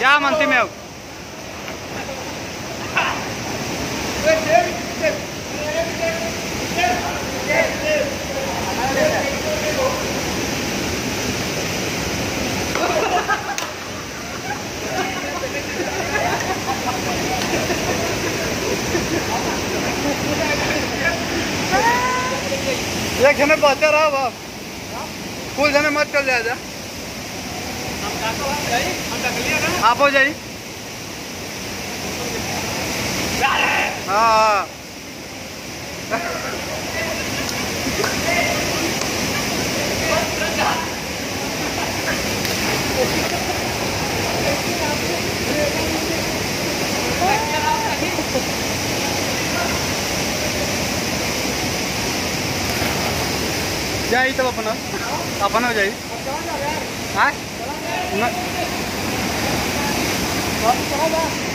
जा मंत्री में अब? एक जने बहते रहो, बाप। कुल जने मत चल जाए जा। आप हो जाइए। हाँ हाँ। तब अपना। अपन हो हाँ? Ingat. Bakit ka ba?